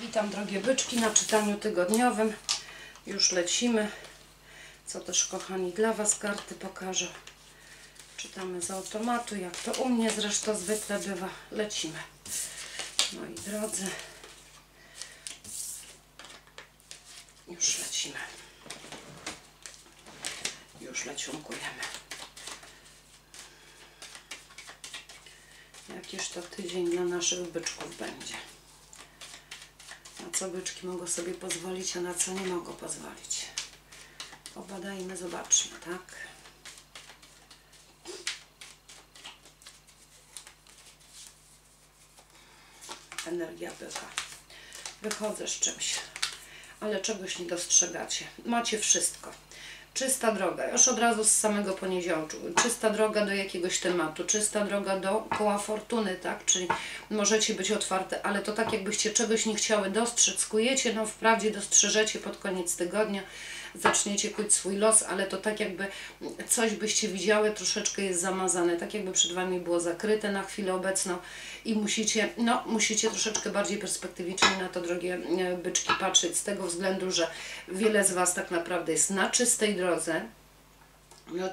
Witam drogie byczki na czytaniu tygodniowym. Już lecimy. Co też kochani dla Was karty pokażę. Czytamy z automatu, jak to u mnie zresztą zwykle bywa. Lecimy. Moi drodzy. Już lecimy. Już leciunkujemy. Jakiż to tydzień dla naszych byczków będzie. Na co byczki mogą sobie pozwolić, a na co nie mogą pozwolić. Obadajmy, zobaczmy, tak? Energia byka. Wychodzę z czymś, ale czegoś nie dostrzegacie. Macie wszystko. Czysta droga, już od razu z samego poniedziałku. Czysta droga do jakiegoś tematu, czysta droga do koła fortuny, tak? Czyli możecie być otwarte, ale to tak jakbyście czegoś nie chciały dostrzec, kujecie, no wprawdzie dostrzeżecie pod koniec tygodnia, zaczniecie kuć swój los, ale to tak jakby coś byście widziały, troszeczkę jest zamazane, tak jakby przed Wami było zakryte na chwilę obecną i musicie, no musicie troszeczkę bardziej perspektywicznie na to, drogie e, byczki, patrzeć z tego względu, że wiele z Was tak naprawdę jest na czystej drodze,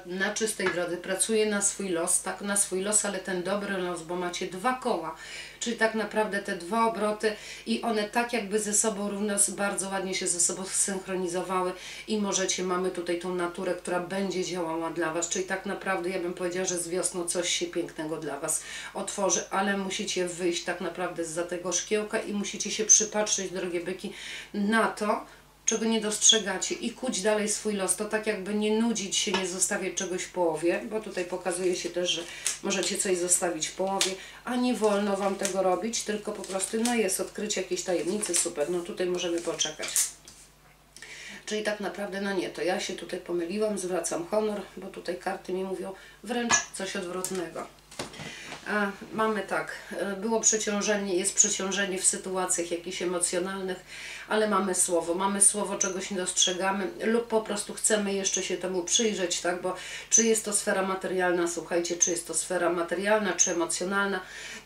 na czystej drodze, pracuje na swój los, tak na swój los, ale ten dobry los, bo macie dwa koła, czyli tak naprawdę te dwa obroty i one tak jakby ze sobą równo bardzo ładnie się ze sobą synchronizowały i możecie, mamy tutaj tą naturę, która będzie działała dla Was, czyli tak naprawdę ja bym powiedziała, że z wiosną coś się pięknego dla Was otworzy, ale musicie wyjść tak naprawdę za tego szkiełka i musicie się przypatrzeć, drogie byki, na to, czego nie dostrzegacie i kuć dalej swój los, to tak jakby nie nudzić się, nie zostawiać czegoś w połowie, bo tutaj pokazuje się też, że możecie coś zostawić w połowie, a nie wolno Wam tego robić, tylko po prostu, no jest odkrycie jakiejś tajemnicy, super, no tutaj możemy poczekać. Czyli tak naprawdę, no nie, to ja się tutaj pomyliłam, zwracam honor, bo tutaj karty mi mówią wręcz coś odwrotnego. Mamy tak, e, było przeciążenie, jest przeciążenie w sytuacjach jakichś emocjonalnych, ale mamy słowo, mamy słowo, czegoś nie dostrzegamy lub po prostu chcemy jeszcze się temu przyjrzeć, tak, bo czy jest to sfera materialna, słuchajcie, czy jest to sfera materialna, czy emocjonalna,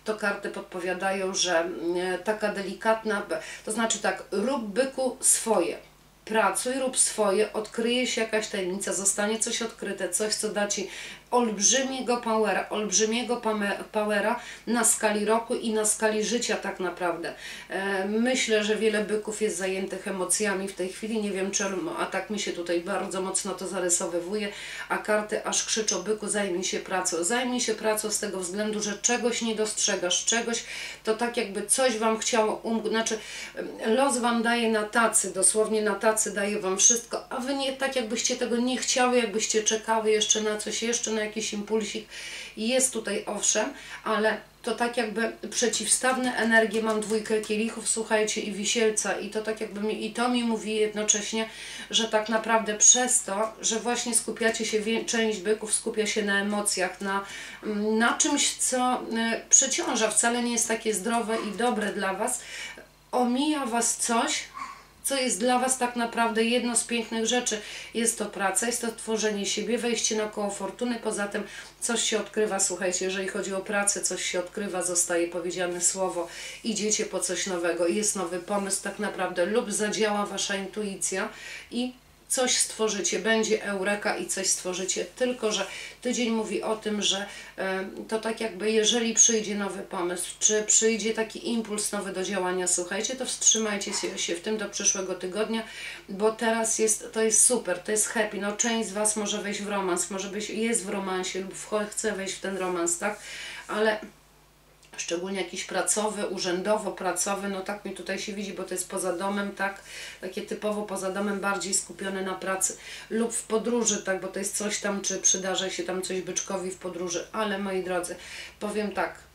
to karty podpowiadają, że e, taka delikatna, to znaczy tak, rób byku swoje, pracuj, rób swoje, odkryje się jakaś tajemnica, zostanie coś odkryte, coś, co da Ci olbrzymiego powera, olbrzymiego powera na skali roku i na skali życia tak naprawdę. E, myślę, że wiele byków jest zajętych emocjami w tej chwili, nie wiem czemu, a tak mi się tutaj bardzo mocno to zarysowywuje, a karty aż krzyczą byku, zajmij się pracą. Zajmij się pracą z tego względu, że czegoś nie dostrzegasz, czegoś, to tak jakby coś Wam chciało, znaczy los Wam daje na tacy, dosłownie na tacy daje Wam wszystko, a Wy nie tak jakbyście tego nie chciały, jakbyście czekały jeszcze na coś, jeszcze na na jakiś impulsik. Jest tutaj owszem, ale to tak jakby przeciwstawne energie, mam dwójkę kielichów, słuchajcie, i wisielca i to tak jakby mi, i to mi mówi jednocześnie, że tak naprawdę przez to, że właśnie skupiacie się, część byków skupia się na emocjach, na, na czymś, co y, przeciąża, wcale nie jest takie zdrowe i dobre dla Was, omija Was coś, co jest dla Was tak naprawdę jedno z pięknych rzeczy. Jest to praca, jest to tworzenie siebie, wejście na koło fortuny, poza tym coś się odkrywa, słuchajcie, jeżeli chodzi o pracę, coś się odkrywa, zostaje powiedziane słowo, idziecie po coś nowego, jest nowy pomysł tak naprawdę lub zadziała Wasza intuicja i coś stworzycie, będzie eureka i coś stworzycie, tylko że tydzień mówi o tym, że e, to tak jakby jeżeli przyjdzie nowy pomysł, czy przyjdzie taki impuls nowy do działania, słuchajcie, to wstrzymajcie się, w tym do przyszłego tygodnia, bo teraz jest, to jest super, to jest happy, no część z Was może wejść w romans, może być, jest w romansie lub chce wejść w ten romans, tak, ale szczególnie jakiś pracowy, urzędowo-pracowy, no tak mi tutaj się widzi, bo to jest poza domem, tak, takie typowo poza domem, bardziej skupione na pracy lub w podróży, tak, bo to jest coś tam, czy przydarza się tam coś byczkowi w podróży, ale moi drodzy, powiem tak,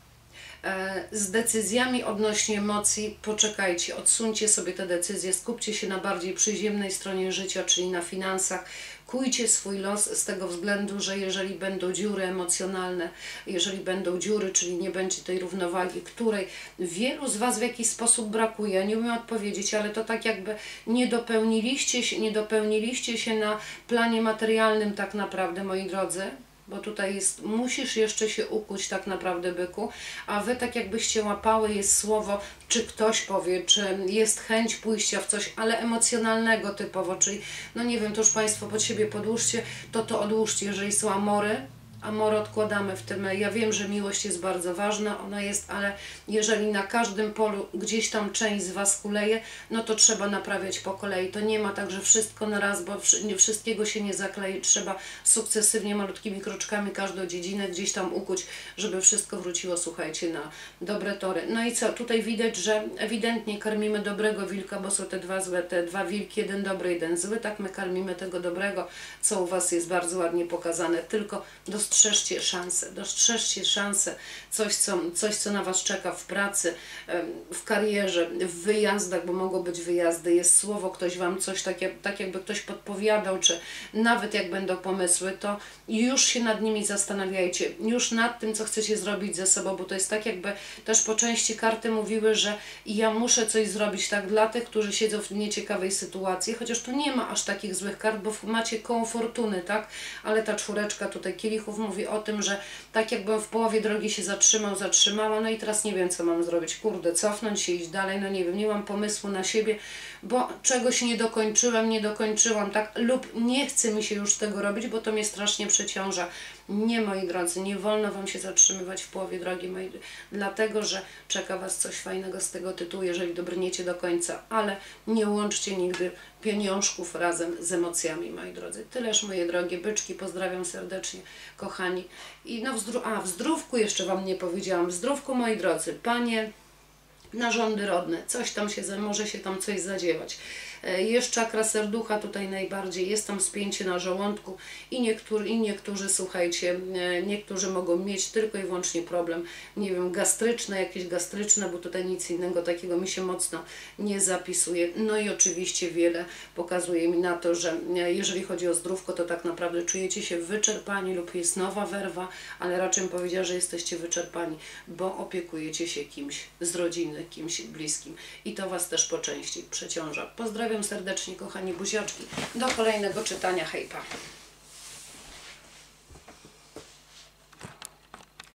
z decyzjami odnośnie emocji poczekajcie, odsuńcie sobie te decyzje, skupcie się na bardziej przyziemnej stronie życia, czyli na finansach, Kujcie swój los z tego względu, że jeżeli będą dziury emocjonalne, jeżeli będą dziury, czyli nie będzie tej równowagi, której wielu z Was w jakiś sposób brakuje, nie umiem odpowiedzieć, ale to tak jakby nie dopełniliście się, nie dopełniliście się na planie materialnym tak naprawdę, moi drodzy, bo tutaj jest, musisz jeszcze się ukuć tak naprawdę byku, a wy tak jakbyście łapały jest słowo, czy ktoś powie, czy jest chęć pójścia w coś, ale emocjonalnego typowo, czyli no nie wiem, to już Państwo pod siebie podłóżcie, to to odłóżcie, jeżeli są amory, Amor odkładamy w tym. Ja wiem, że miłość jest bardzo ważna, ona jest, ale jeżeli na każdym polu gdzieś tam część z Was kuleje, no to trzeba naprawiać po kolei. To nie ma tak, że wszystko na raz, bo wszystkiego się nie zaklei. Trzeba sukcesywnie, malutkimi kroczkami każdą dziedzinę gdzieś tam ukuć, żeby wszystko wróciło, słuchajcie, na dobre tory. No i co? Tutaj widać, że ewidentnie karmimy dobrego wilka, bo są te dwa złe, te dwa wilki, jeden dobry, jeden zły. Tak my karmimy tego dobrego, co u Was jest bardzo ładnie pokazane. Tylko dostrzeżenie dostrzeżcie szansę, dostrzeżcie szansę, coś co, coś, co na Was czeka w pracy, w karierze, w wyjazdach, bo mogą być wyjazdy, jest słowo, ktoś Wam coś tak, tak jakby ktoś podpowiadał, czy nawet jak będą pomysły, to już się nad nimi zastanawiajcie, już nad tym, co chcecie zrobić ze sobą, bo to jest tak jakby też po części karty mówiły, że ja muszę coś zrobić tak dla tych, którzy siedzą w nieciekawej sytuacji, chociaż tu nie ma aż takich złych kart, bo macie koło fortuny, tak? Ale ta czwóreczka tutaj kielichów mówi o tym, że tak jakbym w połowie drogi się zatrzymał, zatrzymała, no i teraz nie wiem, co mam zrobić. Kurde, cofnąć się, iść dalej, no nie wiem, nie mam pomysłu na siebie, bo czegoś nie dokończyłem, nie dokończyłam, tak, lub nie chce mi się już tego robić, bo to mnie strasznie przeciąża. Nie, moi drodzy, nie wolno Wam się zatrzymywać w połowie drogi, moi, dlatego, że czeka Was coś fajnego z tego tytułu, jeżeli dobrniecie do końca, ale nie łączcie nigdy pieniążków razem z emocjami, moi drodzy. Tyleż, moje drogie byczki, pozdrawiam serdecznie, kochani. I no, w zdró a, w zdrówku jeszcze Wam nie powiedziałam, w zdrówku, moi drodzy, Panie, narządy rodne, coś tam się, może się tam coś zadziewać. E, jest czakra serducha tutaj najbardziej, jest tam spięcie na żołądku i, niektórzy, i niektórzy, słuchajcie, e, niektórzy mogą mieć tylko i wyłącznie problem, nie wiem, gastryczne, jakieś gastryczne, bo tutaj nic innego takiego mi się mocno nie zapisuje. No i oczywiście wiele pokazuje mi na to, że e, jeżeli chodzi o zdrówko, to tak naprawdę czujecie się wyczerpani lub jest nowa werwa, ale raczej bym powiedziała, że jesteście wyczerpani, bo opiekujecie się kimś z rodziny, kimś bliskim i to Was też po części przeciąża. Pozdrawiam serdecznie, kochani buziaczki. Do kolejnego czytania. Hejpa.